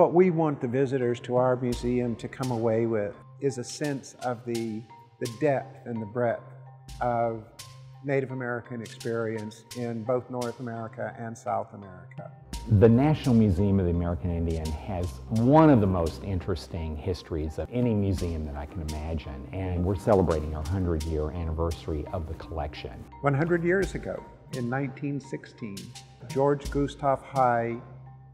What we want the visitors to our museum to come away with is a sense of the, the depth and the breadth of Native American experience in both North America and South America. The National Museum of the American Indian has one of the most interesting histories of any museum that I can imagine, and we're celebrating our 100 year anniversary of the collection. 100 years ago, in 1916, George Gustav Heye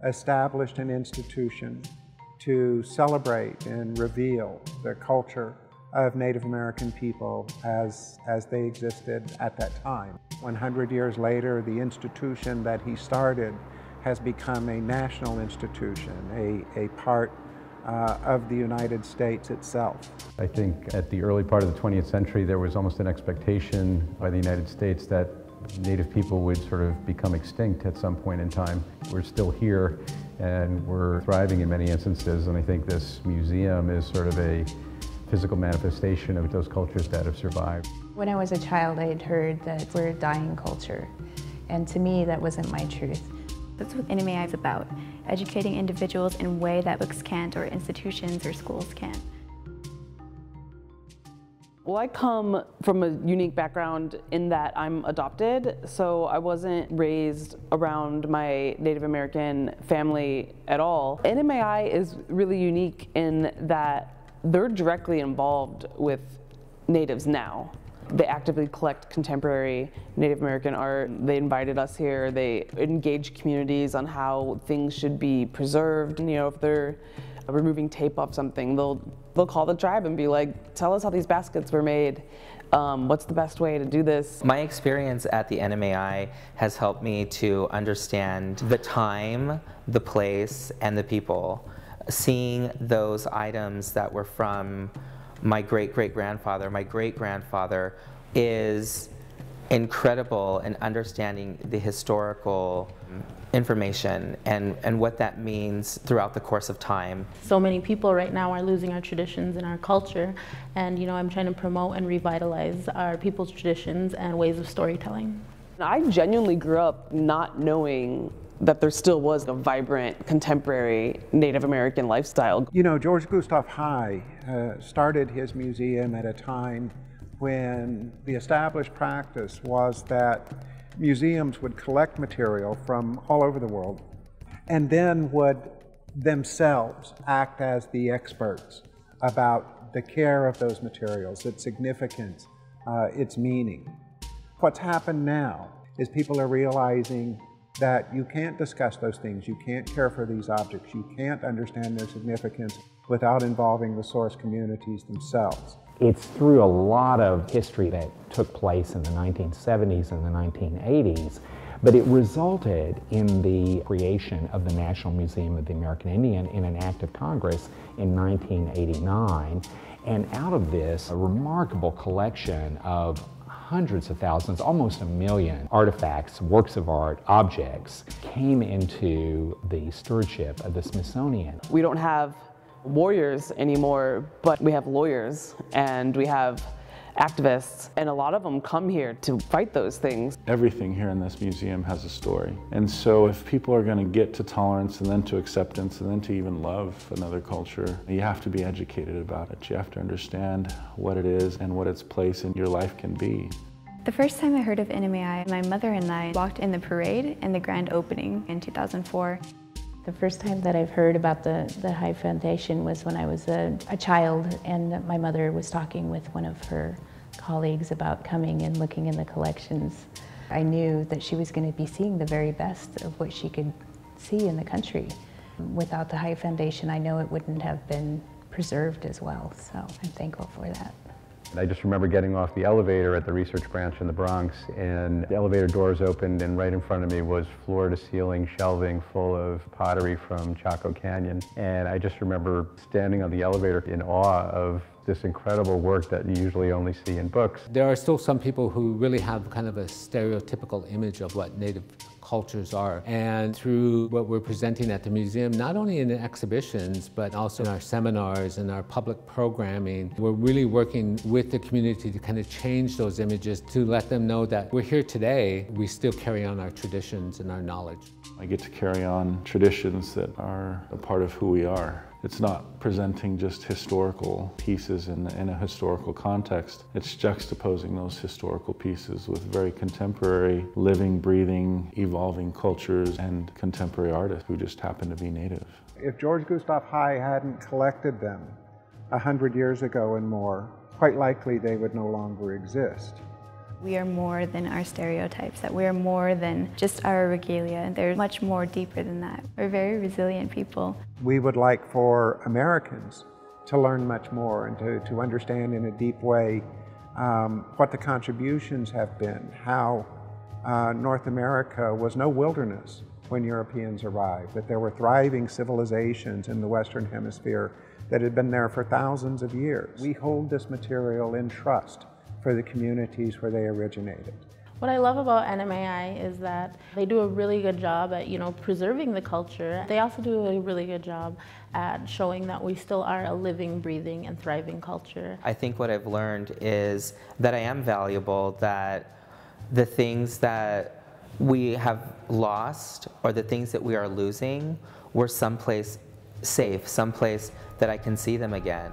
established an institution to celebrate and reveal the culture of Native American people as, as they existed at that time. 100 years later, the institution that he started has become a national institution, a, a part uh, of the United States itself. I think at the early part of the 20th century, there was almost an expectation by the United States that Native people would sort of become extinct at some point in time. We're still here and we're thriving in many instances, and I think this museum is sort of a physical manifestation of those cultures that have survived. When I was a child, I had heard that we're a dying culture, and to me, that wasn't my truth. That's what NMAI is about, educating individuals in a way that books can't or institutions or schools can't. Well, I come from a unique background in that I'm adopted, so I wasn't raised around my Native American family at all. NMAI is really unique in that they're directly involved with natives now. They actively collect contemporary Native American art. They invited us here. They engage communities on how things should be preserved. And you know, if they're removing tape off something, they'll they'll call the tribe and be like, "Tell us how these baskets were made. Um, what's the best way to do this?" My experience at the NMAI has helped me to understand the time, the place, and the people. Seeing those items that were from my great great grandfather, my great grandfather, is incredible in understanding the historical information and, and what that means throughout the course of time. So many people right now are losing our traditions and our culture and you know I'm trying to promote and revitalize our people's traditions and ways of storytelling. I genuinely grew up not knowing that there still was a vibrant contemporary Native American lifestyle. You know, George Gustav Heye uh, started his museum at a time when the established practice was that museums would collect material from all over the world and then would themselves act as the experts about the care of those materials, its significance, uh, its meaning. What's happened now is people are realizing that you can't discuss those things, you can't care for these objects, you can't understand their significance without involving the source communities themselves. It's through a lot of history that took place in the 1970s and the 1980s, but it resulted in the creation of the National Museum of the American Indian in an act of Congress in 1989. And out of this, a remarkable collection of hundreds of thousands, almost a million artifacts, works of art, objects came into the stewardship of the Smithsonian. We don't have warriors anymore, but we have lawyers and we have activists, and a lot of them come here to fight those things. Everything here in this museum has a story. And so if people are going to get to tolerance and then to acceptance and then to even love another culture, you have to be educated about it. You have to understand what it is and what its place in your life can be. The first time I heard of NMAI, my mother and I walked in the parade in the grand opening in 2004. The first time that I've heard about the, the Heye Foundation was when I was a, a child and my mother was talking with one of her colleagues about coming and looking in the collections. I knew that she was going to be seeing the very best of what she could see in the country. Without the Heye Foundation, I know it wouldn't have been preserved as well, so I'm thankful for that. I just remember getting off the elevator at the research branch in the Bronx and the elevator doors opened and right in front of me was floor to ceiling shelving full of pottery from Chaco Canyon. And I just remember standing on the elevator in awe of this incredible work that you usually only see in books. There are still some people who really have kind of a stereotypical image of what Native cultures are. And through what we're presenting at the museum, not only in the exhibitions, but also in our seminars and our public programming, we're really working with the community to kind of change those images to let them know that we're here today, we still carry on our traditions and our knowledge. I get to carry on traditions that are a part of who we are. It's not presenting just historical pieces in, in, a historical context. It's juxtaposing those historical pieces with very contemporary, living, breathing, evolving cultures and contemporary artists who just happen to be native. If George Gustav Heye hadn't collected them a hundred years ago and more, quite likely they would no longer exist. We are more than our stereotypes, that we're more than just our regalia. They're much more deeper than that. We're very resilient people. We would like for Americans to learn much more and to, to understand in a deep way um, what the contributions have been, how uh, North America was no wilderness when Europeans arrived, that there were thriving civilizations in the Western Hemisphere that had been there for thousands of years. We hold this material in trust for the communities where they originated. What I love about NMAI is that they do a really good job at, you know, preserving the culture. They also do a really good job at showing that we still are a living, breathing, and thriving culture. I think what I've learned is that I am valuable, that the things that we have lost or the things that we are losing, we're someplace safe, someplace that I can see them again.